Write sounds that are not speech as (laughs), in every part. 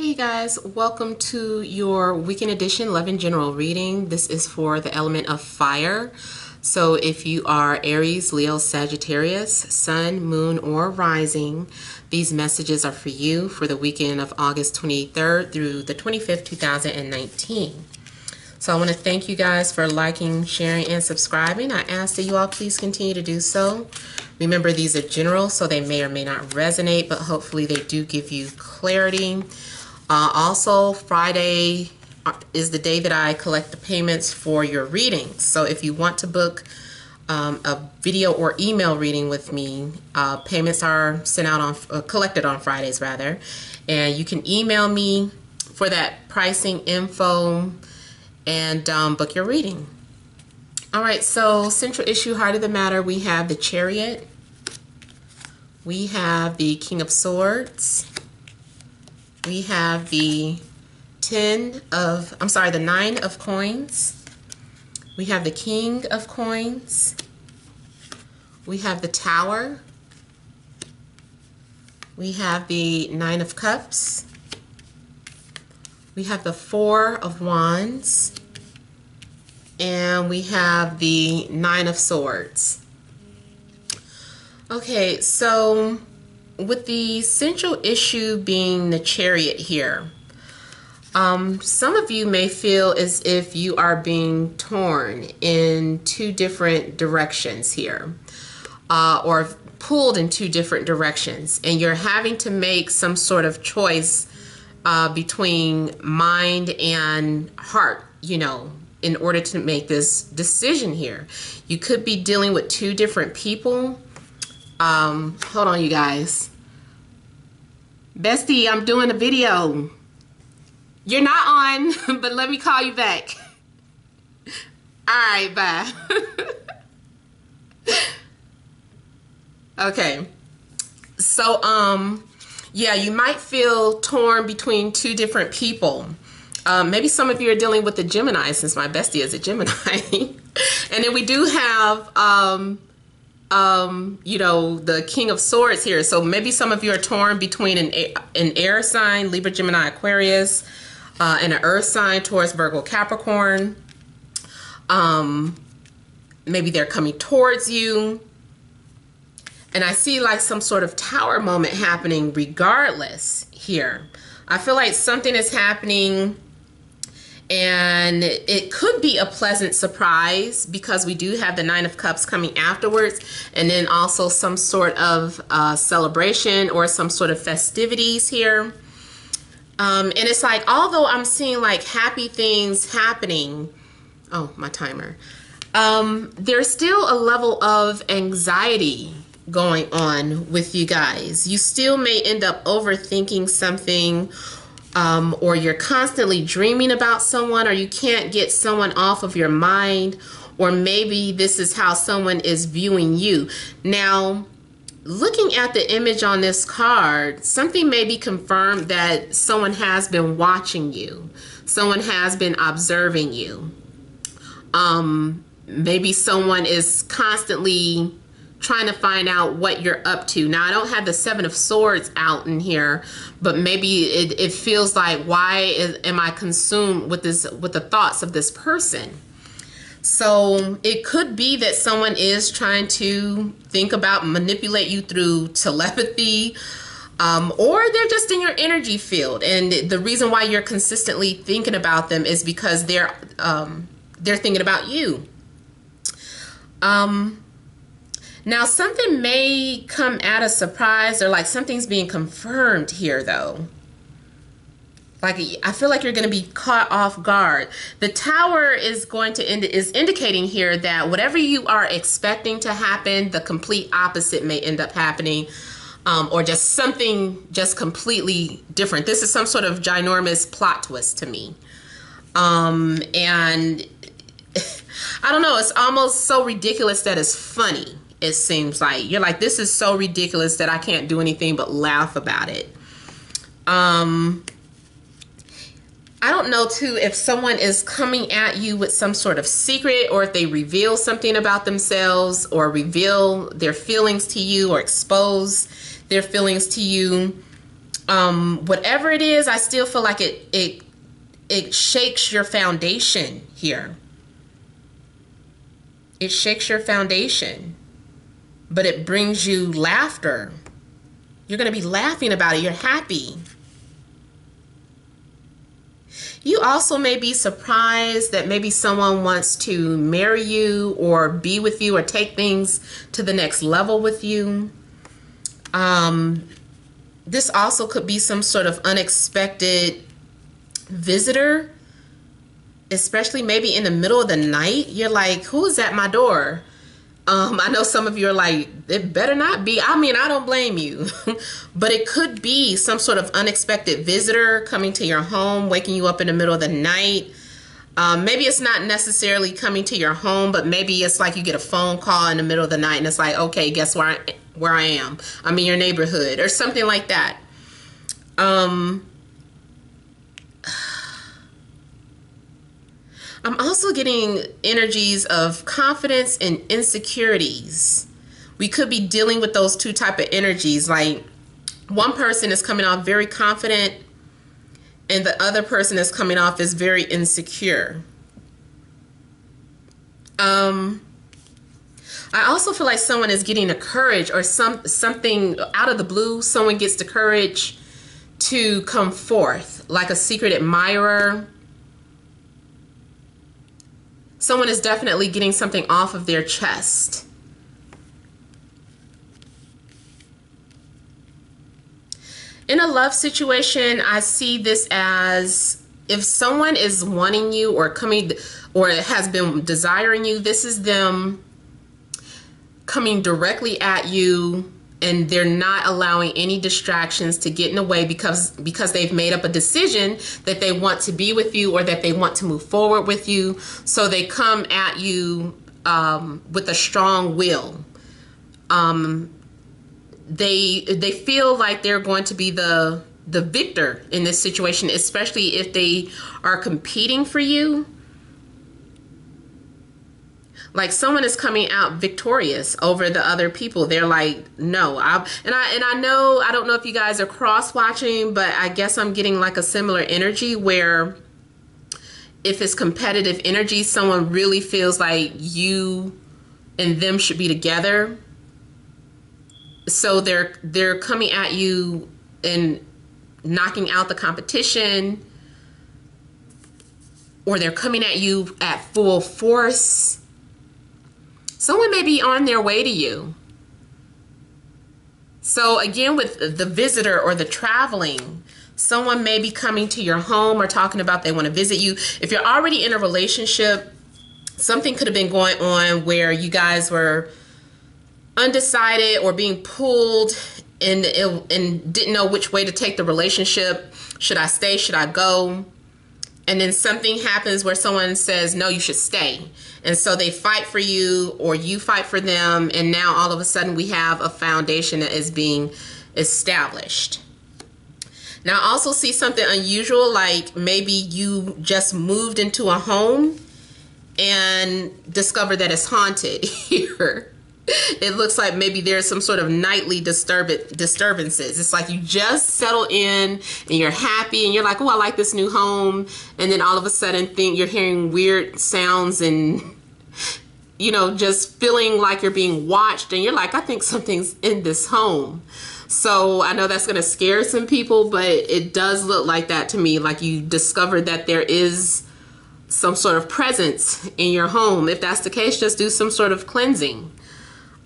Hey guys, welcome to your weekend edition Love in General reading. This is for the element of fire. So if you are Aries, Leo, Sagittarius, Sun, Moon, or Rising, these messages are for you for the weekend of August 23rd through the 25th, 2019. So I want to thank you guys for liking, sharing, and subscribing. I ask that you all please continue to do so. Remember, these are general, so they may or may not resonate, but hopefully they do give you clarity uh, also, Friday uh, is the day that I collect the payments for your readings. So if you want to book um, a video or email reading with me, uh, payments are sent out on uh, collected on Fridays rather, and you can email me for that pricing info and um, book your reading. All right, so central issue, heart of the matter, we have the Chariot, we have the King of Swords, we have the 10 of, I'm sorry, the 9 of coins. We have the King of coins. We have the Tower. We have the Nine of Cups. We have the Four of Wands. And we have the Nine of Swords. Okay, so with the central issue being the chariot here, um, some of you may feel as if you are being torn in two different directions here, uh, or pulled in two different directions, and you're having to make some sort of choice uh, between mind and heart, you know, in order to make this decision here. You could be dealing with two different people um, hold on, you guys. Bestie, I'm doing a video. You're not on, (laughs) but let me call you back. (laughs) All right, bye. (laughs) okay. So, um, yeah, you might feel torn between two different people. Um, maybe some of you are dealing with the Gemini since my bestie is a Gemini. and then we do have um, um, you know, the King of Swords here. So maybe some of you are torn between an, an air sign, Libra, Gemini, Aquarius, uh, and an earth sign, Taurus, Virgo, Capricorn. Um, maybe they're coming towards you. And I see like some sort of tower moment happening regardless here. I feel like something is happening and it could be a pleasant surprise because we do have the nine of cups coming afterwards. And then also some sort of uh, celebration or some sort of festivities here. Um, and it's like although i'm seeing like happy things happening oh my timer. Um, there's still a level of anxiety going on with you guys. You still may end up overthinking something um, or you're constantly dreaming about someone, or you can't get someone off of your mind, or maybe this is how someone is viewing you. Now, looking at the image on this card, something may be confirmed that someone has been watching you, someone has been observing you. Um, maybe someone is constantly trying to find out what you're up to. Now, I don't have the Seven of Swords out in here, but maybe it, it feels like, why is, am I consumed with this, with the thoughts of this person? So it could be that someone is trying to think about manipulate you through telepathy, um, or they're just in your energy field. And the reason why you're consistently thinking about them is because they're um, they're thinking about you. Um, now, something may come at a surprise or like something's being confirmed here, though. Like I feel like you're going to be caught off guard. The tower is going to end is indicating here that whatever you are expecting to happen, the complete opposite may end up happening. Um, or just something just completely different. This is some sort of ginormous plot twist to me. Um, and (laughs) I don't know, it's almost so ridiculous that it's funny it seems like. You're like this is so ridiculous that i can't do anything but laugh about it. Um i don't know too if someone is coming at you with some sort of secret or if they reveal something about themselves or reveal their feelings to you or expose their feelings to you. Um, whatever it is, I still feel like it it it shakes your foundation here. It shakes your foundation, but it brings you laughter. You're going to be laughing about it. You're happy. You also may be surprised that maybe someone wants to marry you or be with you or take things to the next level with you. Um, this also could be some sort of unexpected visitor, especially maybe in the middle of the night. You're like, who's at my door? Um, I know some of you are like, it better not be. I mean, I don't blame you, (laughs) but it could be some sort of unexpected visitor coming to your home, waking you up in the middle of the night. Um, maybe it's not necessarily coming to your home, but maybe it's like you get a phone call in the middle of the night and it's like, okay, guess where I, where I am? I'm in your neighborhood or something like that. Um, I'm also getting energies of confidence and insecurities. We could be dealing with those two type of energies. Like one person is coming off very confident and the other person is coming off as very insecure. Um, I also feel like someone is getting the courage or some something out of the blue. Someone gets the courage to come forth, like a secret admirer someone is definitely getting something off of their chest. In a love situation, I see this as if someone is wanting you or coming or has been desiring you, this is them coming directly at you and they're not allowing any distractions to get in the way because because they've made up a decision that they want to be with you or that they want to move forward with you. So they come at you um, with a strong will. Um, they they feel like they're going to be the the victor in this situation especially if they are competing for you like someone is coming out victorious over the other people. They're like no I and I and I know I don't know if you guys are cross watching but I guess I'm getting like a similar energy where if it's competitive energy someone really feels like you and them should be together. So they're they're coming at you and knocking out the competition or they're coming at you at full force Someone may be on their way to you. So, again, with the visitor or the traveling, someone may be coming to your home or talking about they want to visit you. If you're already in a relationship, something could have been going on where you guys were undecided or being pulled and, and didn't know which way to take the relationship. Should I stay? Should I go? and then something happens where someone says no you should stay and so they fight for you or you fight for them. And now all of a sudden we have a foundation that is being established. Now I also see something unusual like maybe you just moved into a home and discover that it's haunted (laughs) here (laughs) it looks like maybe there's some sort of nightly disturb disturbances. It's like you just settle in and you're happy and you're like, oh, I like this new home. And then all of a sudden think you're hearing weird sounds and you know, just feeling like you're being watched and you're like, I think something's in this home. So I know that's going to scare some people, but it does look like that to me. Like you discovered that there is some sort of presence in your home. If that's the case, just do some sort of cleansing.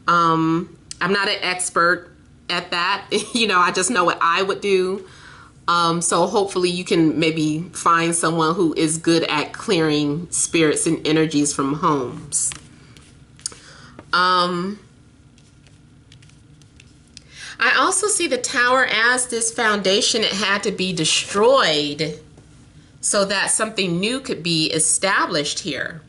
Um, I'm not an expert at that. (laughs) you know, I just know what I would do. Um, so hopefully you can maybe find someone who is good at clearing spirits and energies from homes. Um, I also see the tower as this foundation. It had to be destroyed so that something new could be established here.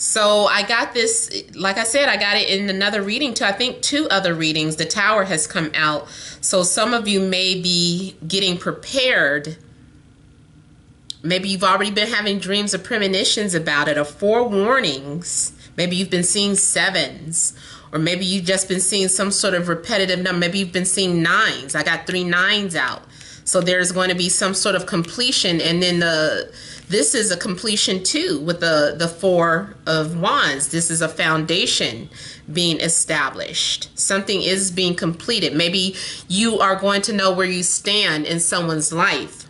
So I got this, like I said, I got it in another reading to I think two other readings. The tower has come out. So some of you may be getting prepared. Maybe you've already been having dreams or premonitions about it or forewarnings. Maybe you've been seeing sevens Or maybe you've just been seeing some sort of repetitive number. Maybe you've been seeing nines. I got three nines out. So there's going to be some sort of completion. And then the this is a completion too with the, the four of wands. This is a foundation being established. Something is being completed. Maybe you are going to know where you stand in someone's life.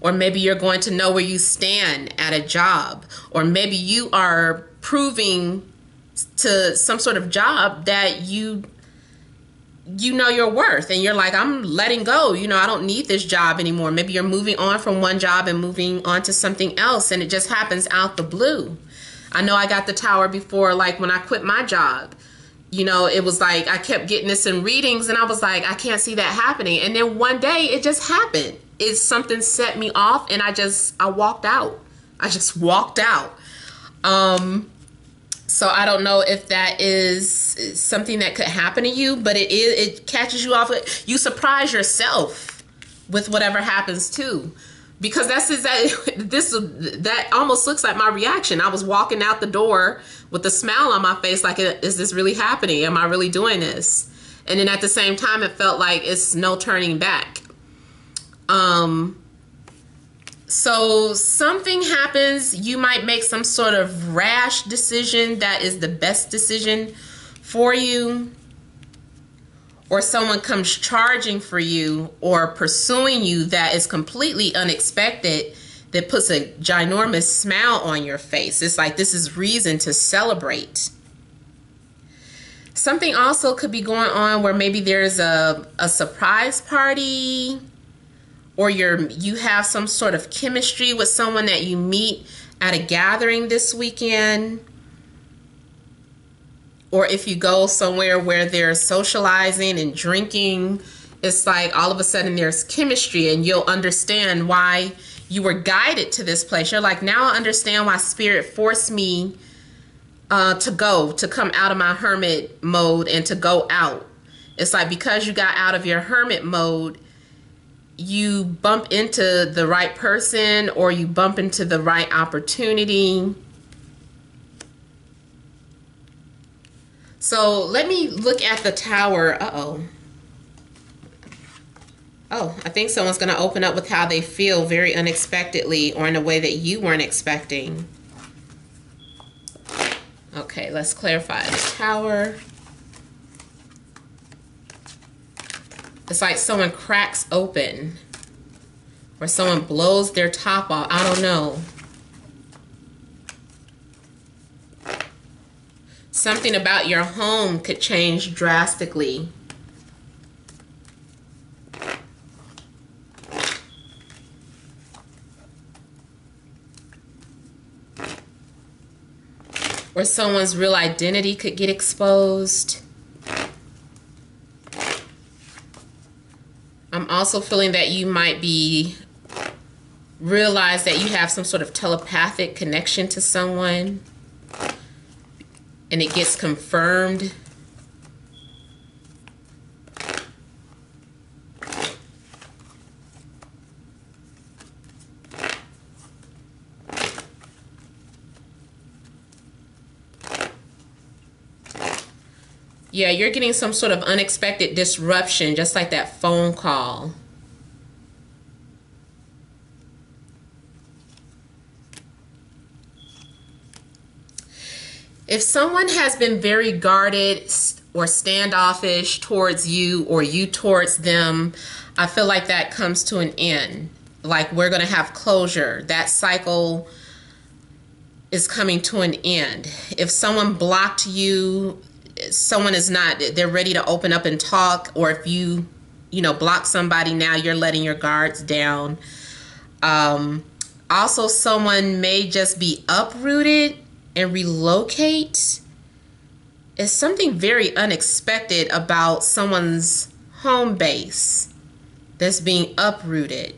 Or maybe you're going to know where you stand at a job. Or maybe you are proving to some sort of job that you you know your worth and you're like i'm letting go. You know i don't need this job anymore. Maybe you're moving on from one job and moving on to something else and it just happens out the blue. I know i got the tower before like when i quit my job. You know it was like i kept getting this in readings and i was like i can't see that happening. And then one day it just happened. It's something set me off and i just i walked out. I just walked out. Um so I don't know if that is something that could happen to you, but it is it catches you off. You surprise yourself with whatever happens too. Because that's that (laughs) this that almost looks like my reaction. I was walking out the door with a smile on my face like is this really happening? Am I really doing this? And then at the same time it felt like it's no turning back. Um so something happens, you might make some sort of rash decision that is the best decision for you. Or someone comes charging for you or pursuing you that is completely unexpected that puts a ginormous smile on your face. It's like this is reason to celebrate. Something also could be going on where maybe there's a, a surprise party or you're you have some sort of chemistry with someone that you meet at a gathering this weekend or if you go somewhere where they're socializing and drinking it's like all of a sudden there's chemistry and you'll understand why you were guided to this place. You're like now i understand why spirit forced me uh, to go to come out of my hermit mode and to go out. It's like because you got out of your hermit mode you bump into the right person or you bump into the right opportunity. So let me look at the tower. Uh-oh. Oh, I think someone's going to open up with how they feel very unexpectedly or in a way that you weren't expecting. Okay, let's clarify the tower. It's like someone cracks open or someone blows their top off. I don't know. Something about your home could change drastically. Or someone's real identity could get exposed. Also feeling that you might be realize that you have some sort of telepathic connection to someone and it gets confirmed Yeah, you're getting some sort of unexpected disruption, just like that phone call. If someone has been very guarded or standoffish towards you or you towards them, I feel like that comes to an end. Like we're going to have closure. That cycle is coming to an end. If someone blocked you someone is not they're ready to open up and talk or if you you know block somebody now you're letting your guards down. Um also someone may just be uprooted and relocate. Is something very unexpected about someone's home base that's being uprooted.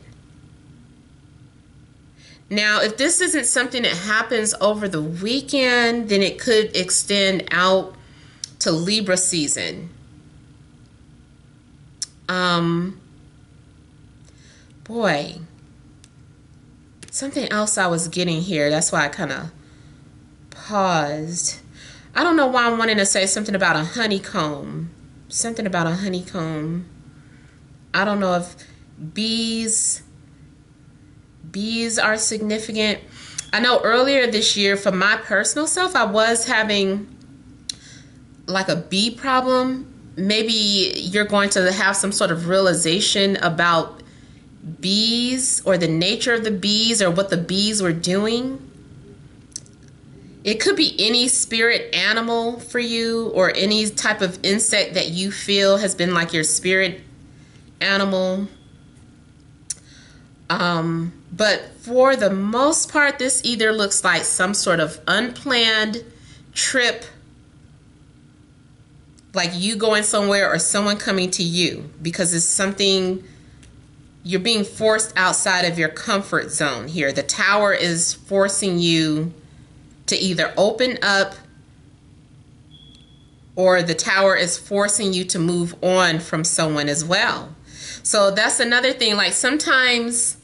Now, if this isn't something that happens over the weekend, then it could extend out to Libra season. Um, boy, something else I was getting here. That's why I kind of paused. I don't know why I'm wanting to say something about a honeycomb. Something about a honeycomb. I don't know if bees bees are significant. I know earlier this year for my personal self I was having like a bee problem. Maybe you're going to have some sort of realization about bees or the nature of the bees or what the bees were doing it could be any spirit animal for you or any type of insect that you feel has been like your spirit animal. Um, but for the most part, this either looks like some sort of unplanned trip, like you going somewhere or someone coming to you because it's something you're being forced outside of your comfort zone here. The tower is forcing you to either open up or the tower is forcing you to move on from someone as well. So that's another thing. Like sometimes,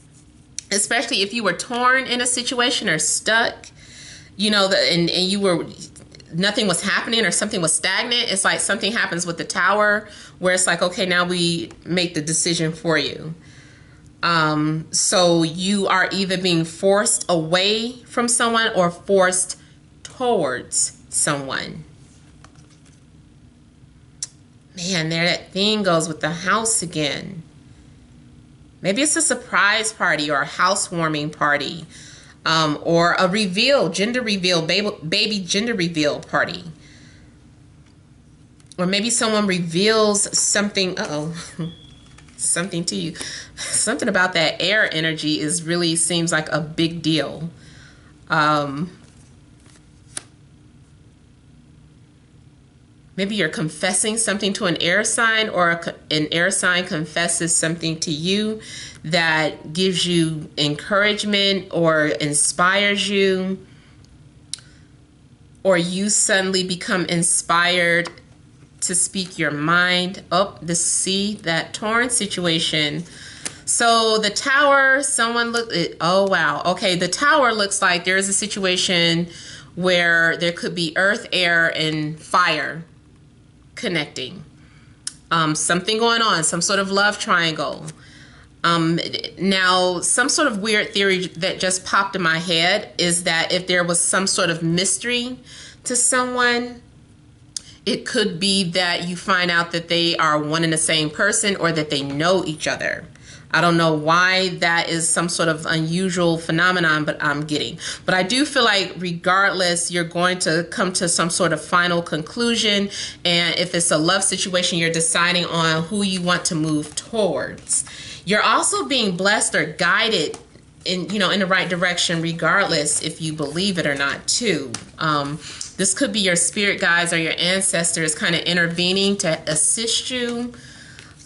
especially if you were torn in a situation or stuck, you know, the, and, and you were nothing was happening or something was stagnant, it's like something happens with the tower where it's like, okay, now we make the decision for you. Um, so you are either being forced away from someone or forced towards someone. Man, there that thing goes with the house again. Maybe it's a surprise party or a housewarming party um, or a reveal, gender reveal, baby, baby gender reveal party. Or maybe someone reveals something. oh (laughs) something to you. (laughs) Something about that air energy is really seems like a big deal. Um, maybe you're confessing something to an air sign, or an air sign confesses something to you that gives you encouragement or inspires you, or you suddenly become inspired to speak your mind. Oh, the see that torn situation. So the tower, someone look. Oh wow. Okay, the tower looks like there is a situation where there could be earth, air, and fire connecting. Um, something going on, some sort of love triangle. Um, now, some sort of weird theory that just popped in my head is that if there was some sort of mystery to someone, it could be that you find out that they are one and the same person or that they know each other. I don't know why that is some sort of unusual phenomenon, but I'm getting. But I do feel like, regardless, you're going to come to some sort of final conclusion. And if it's a love situation, you're deciding on who you want to move towards. You're also being blessed or guided in you know in the right direction regardless if you believe it or not too um, this could be your spirit guides or your ancestors kind of intervening to assist you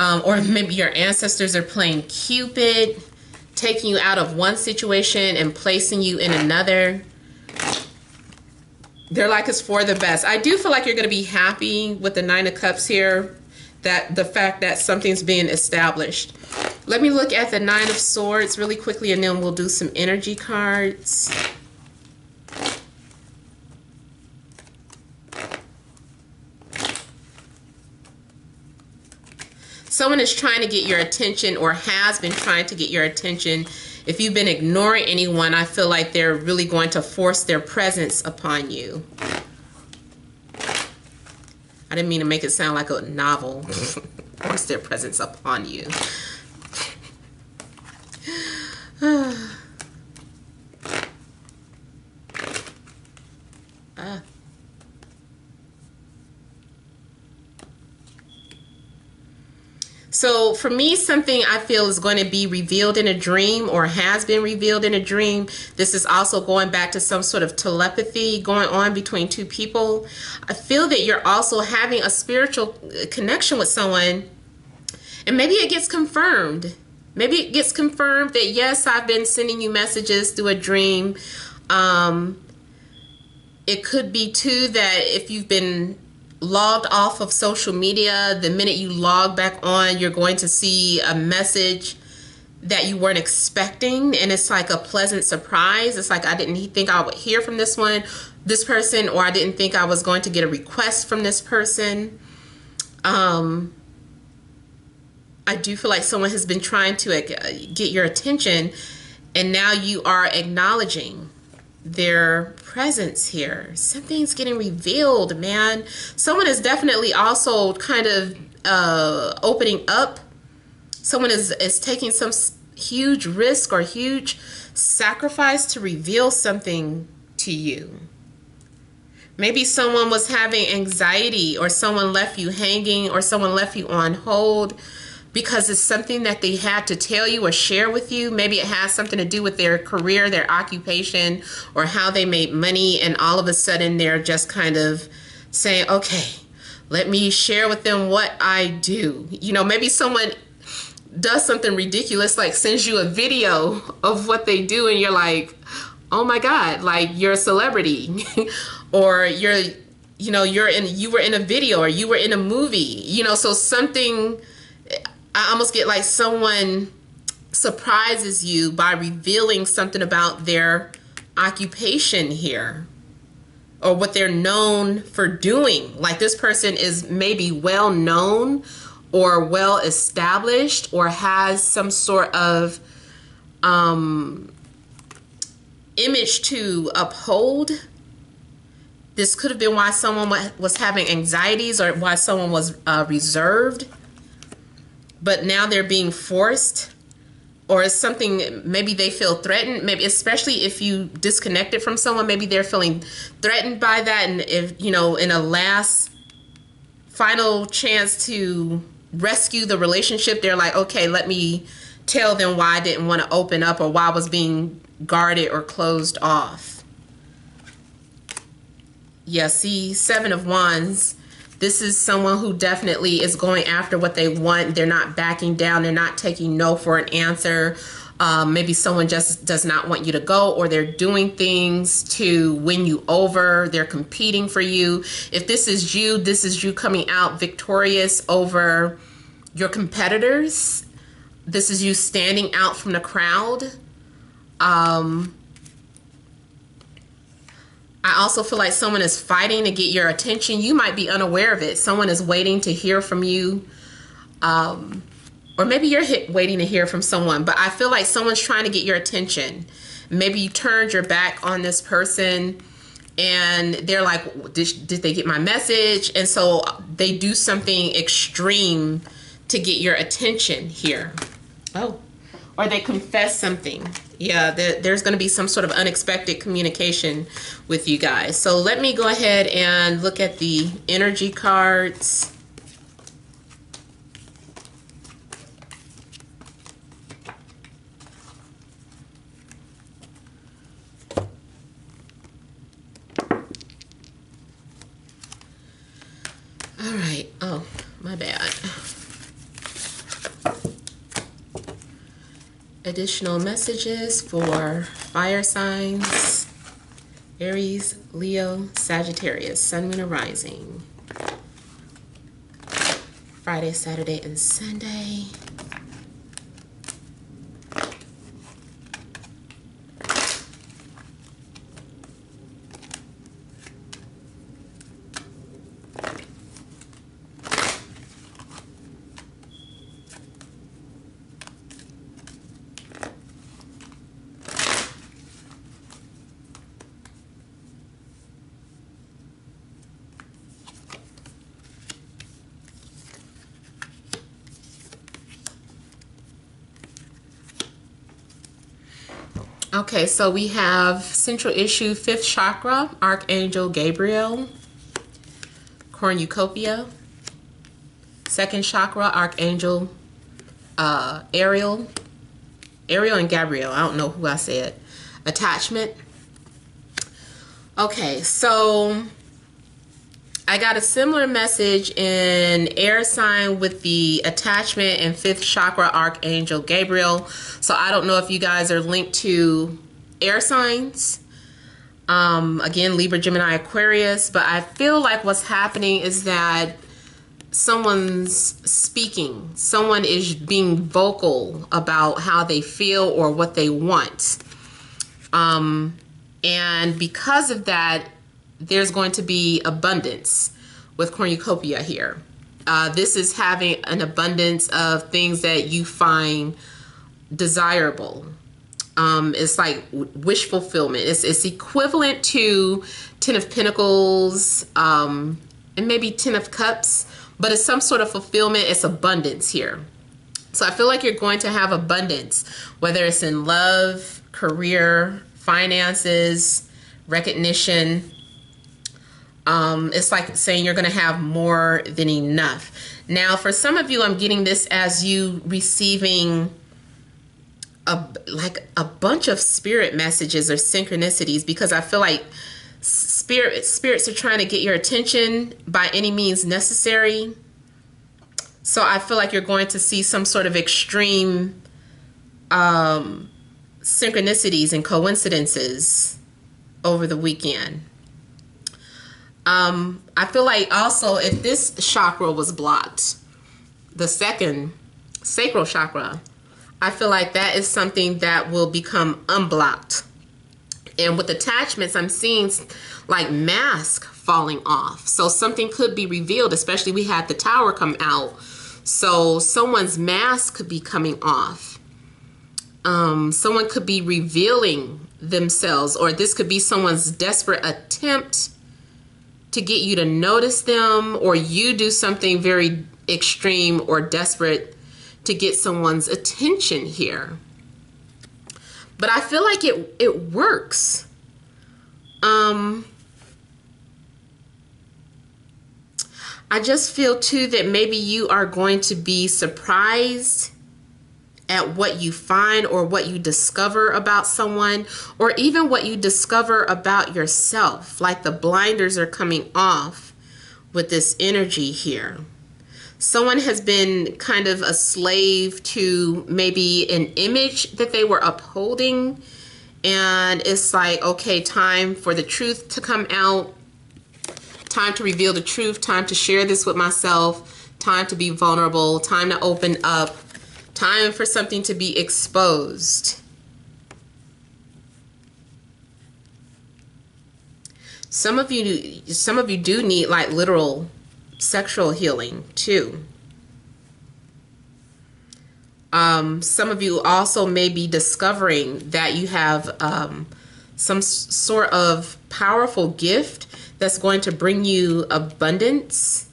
um, or maybe your ancestors are playing cupid taking you out of one situation and placing you in another. They're like it's for the best. I do feel like you're going to be happy with the nine of cups here that the fact that something's being established. Let me look at the Nine of Swords really quickly and then we'll do some energy cards. Someone is trying to get your attention or has been trying to get your attention. If you've been ignoring anyone, I feel like they're really going to force their presence upon you. I didn't mean to make it sound like a novel. (laughs) force their presence upon you. ah. So for me, something I feel is going to be revealed in a dream or has been revealed in a dream. This is also going back to some sort of telepathy going on between two people. I feel that you're also having a spiritual connection with someone and maybe it gets confirmed maybe it gets confirmed that yes i've been sending you messages through a dream um, it could be too that if you've been logged off of social media the minute you log back on you're going to see a message that you weren't expecting and it's like a pleasant surprise it's like i didn't think i would hear from this one this person or I didn't think I was going to get a request from this person. Um, I do feel like someone has been trying to uh, get your attention and now you are acknowledging their presence here. Something's getting revealed, man. Someone is definitely also kind of uh, opening up. Someone is, is taking some huge risk or huge sacrifice to reveal something to you. Maybe someone was having anxiety or someone left you hanging or someone left you on hold because it's something that they had to tell you or share with you. Maybe it has something to do with their career, their occupation, or how they made money, and all of a sudden they're just kind of saying, okay, let me share with them what I do. You know, maybe someone does something ridiculous, like sends you a video of what they do, and you're like, oh my God, like you're a celebrity, (laughs) or you're, you know, you're in, you were in a video, or you were in a movie, you know, so something I almost get like someone surprises you by revealing something about their occupation here or what they're known for doing. Like this person is maybe well known or well established or has some sort of um, image to uphold. This could have been why someone was having anxieties or why someone was uh, reserved but now they're being forced or something maybe they feel threatened maybe especially if you disconnected from someone maybe they're feeling threatened by that and if you know in a last final chance to rescue the relationship they're like okay let me tell them why i didn't want to open up or why i was being guarded or closed off. Yeah see seven of wands this is someone who definitely is going after what they want. They're not backing down. They're not taking no for an answer. Um, maybe someone just does not want you to go or they're doing things to win you over they're competing for you if this is you this is you coming out victorious over your competitors this is you standing out from the crowd um, I also feel like someone is fighting to get your attention. You might be unaware of it. Someone is waiting to hear from you. Um, or maybe you're waiting to hear from someone, but I feel like someone's trying to get your attention. Maybe you turned your back on this person and they're like, did, did they get my message? And so they do something extreme to get your attention here. Oh, or they confess something yeah, there, there's going to be some sort of unexpected communication with you guys. So let me go ahead and look at the energy cards. All right. Oh, my bad. Additional messages for fire signs Aries, Leo, Sagittarius, Sun, Moon, Rising. Friday, Saturday, and Sunday. Okay, so we have central issue, fifth chakra, Archangel Gabriel, cornucopia. Second chakra, Archangel uh, Ariel, Ariel and Gabriel. I don't know who I said. Attachment. Okay, so I got a similar message in air sign with the attachment and fifth chakra archangel Gabriel. So I don't know if you guys are linked to air signs. Um, again, Libra, Gemini, Aquarius. But I feel like what's happening is that someone's speaking. Someone is being vocal about how they feel or what they want. Um, and because of that, there's going to be abundance with cornucopia here. Uh, this is having an abundance of things that you find desirable. Um, it's like wish fulfillment. It's, it's equivalent to Ten of Pentacles um, and maybe Ten of Cups, but it's some sort of fulfillment. It's abundance here. So I feel like you're going to have abundance, whether it's in love, career, finances, recognition. Um, it's like saying you're going to have more than enough. Now, for some of you, I'm getting this as you receiving a like a bunch of spirit messages or synchronicities because I feel like spirit spirits are trying to get your attention by any means necessary. So I feel like you're going to see some sort of extreme um, synchronicities and coincidences over the weekend. Um, I feel like also if this chakra was blocked, the second sacral chakra, I feel like that is something that will become unblocked. And with attachments, I'm seeing like mask falling off. So something could be revealed, especially we had the tower come out. So someone's mask could be coming off. Um, someone could be revealing themselves, or this could be someone's desperate attempt to get you to notice them, or you do something very extreme or desperate to get someone's attention here. But I feel like it it works. Um I just feel too that maybe you are going to be surprised at what you find or what you discover about someone or even what you discover about yourself. Like the blinders are coming off with this energy here someone has been kind of a slave to maybe an image that they were upholding and it's like okay time for the truth to come out time to reveal the truth time to share this with myself time to be vulnerable time to open up time for something to be exposed. Some of you some of you do need like literal sexual healing too. Um, some of you also may be discovering that you have um, some sort of powerful gift that's going to bring you abundance.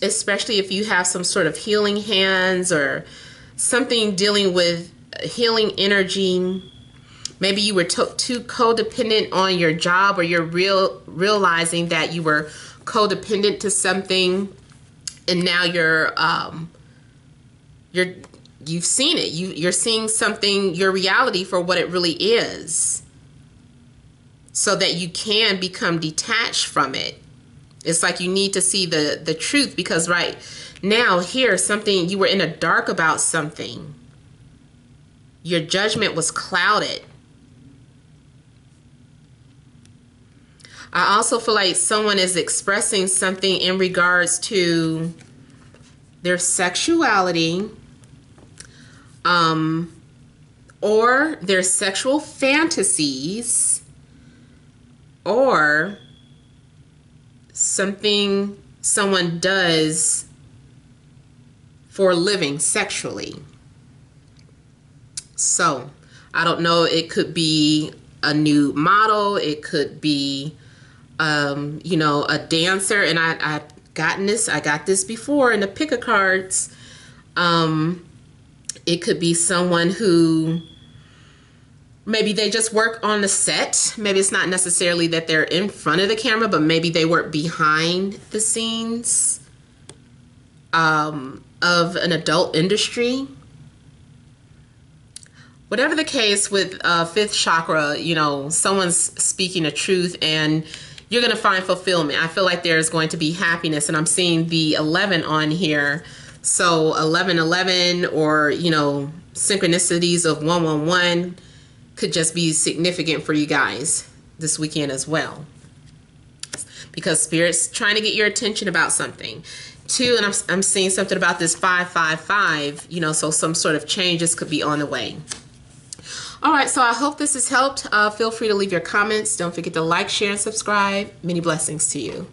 Especially if you have some sort of healing hands or something dealing with healing energy maybe you were too codependent on your job or you're real realizing that you were codependent to something and now you're um you're you've seen it. You you're seeing something your reality for what it really is so that you can become detached from it. It's like you need to see the the truth because right now here something you were in a dark about something. Your judgment was clouded I also feel like someone is expressing something in regards to their sexuality um, or their sexual fantasies or something someone does for living sexually. So, I don't know, it could be a new model, it could be um, you know, a dancer, and I, I've gotten this, I got this before in the pick of cards. Um, it could be someone who maybe they just work on the set. Maybe it's not necessarily that they're in front of the camera, but maybe they work behind the scenes um, of an adult industry. Whatever the case with uh, fifth chakra, you know, someone's speaking the truth and you're going to find fulfillment. I feel like there's going to be happiness, and I'm seeing the 11 on here. So 11, 11, or you know, synchronicities of 111 could just be significant for you guys this weekend as well. Because spirit's trying to get your attention about something. Two, and I'm, I'm seeing something about this 555, you know, so some sort of changes could be on the way. All right, so I hope this has helped. Uh, feel free to leave your comments. Don't forget to like, share, and subscribe. Many blessings to you.